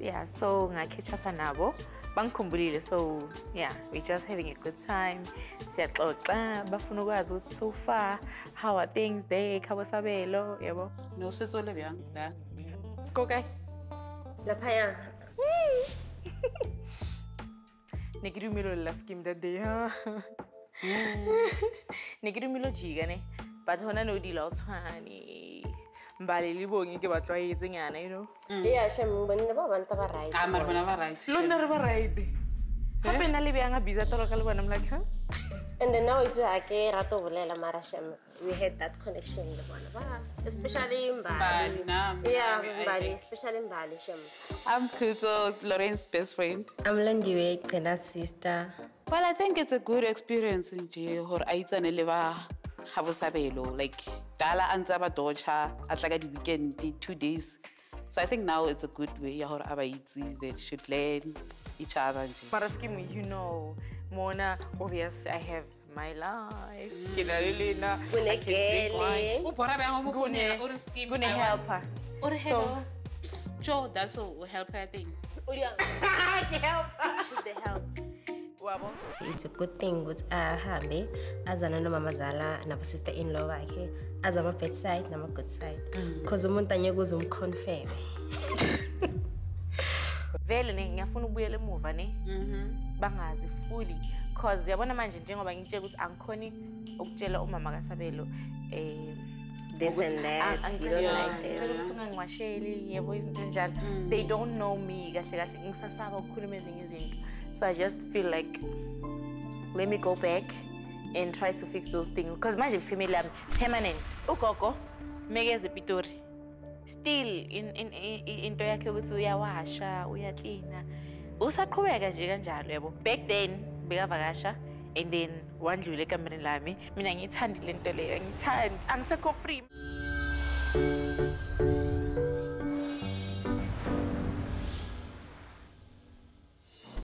yeah so ngaketch up nabo bangikhumbulile so yeah we just having a good time. Siyaxoxa bafuna ukwazi ukuthi so far how are things there? Khabo sabelo yabo no setso le bjang la ko kae laphaya ne ke dumile lela scheme that day ha. Ne ke dumile jika ne but hona no dila o tshwane mbale le bonge ke ba tlwaetse nyana you know? Mm. Iya shem bonne ba banta ba right a ah, mare bona ba right lona re ba right gape eh? nna le bjang a bisa tolo ka le bona mlake and then now it's a ke eh, rato bolela mara shem we had that connection le bona. Ba especially Mbali, mbali nam, yeah I- I mbali think- especially mbali shem i'm kuzo lauren's best friend. I'm landiwe gcina sister. Well i think it's a good experience nje gore a itsane le ba gabosabelo like dala a ntse a ba docha a tla ka di-weekend two days. So i think now it's a good way ya gore a ba itse they should learn each other nje. Mara scheme you know mona obvious i have my life. Ke na le lena. Kune I can drink gele. wine. o bora bjang o mo Kune- founela, o re scheme, kune I want- helper. O re So- hello joe that's a helper. Thing she's the help wabo it's a good thing ukuthi ahambe azana nomamazala nabo-sister in law bakhe aze ama-bad side nama-good side. Because umuntu anyeke uze umconfirme vele ne ngiyafuna ukubuyela emuva ne? Bangazi fully. Cause yabona manje njengoba ngitshela ukuthi angikhoni ukutshela umama kasabelo um This and that, you don't like this. ngicela ukuthi ungangiwasheli yebo izinto ezinjalo they don't know me. Kahle kahle ngisasaba ukukhuluma ezinye izinto so i just feel like let me go back and try to fix those things. Because manje ifamily yami permanent. Ugogo mekeze epitori still in- in- in- into yakhe ukuthi uyawasha uyaklina. Usaqhubeka nje kanjalo yabo. Back then bekavakasha and then wandlule ekamereni lami mina ngiyithandi le nto leyo. Angithandi angisekho free.